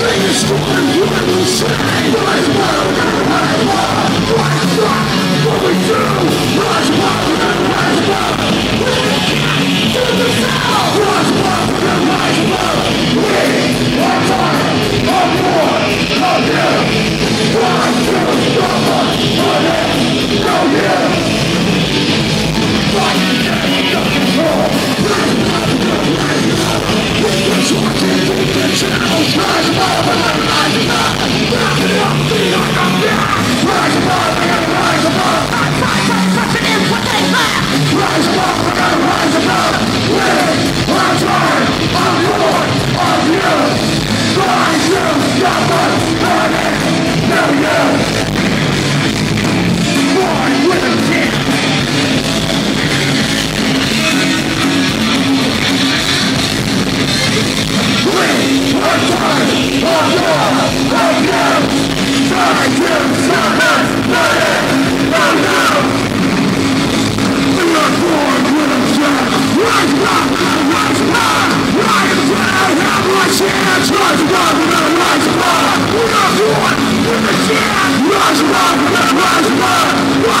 Channel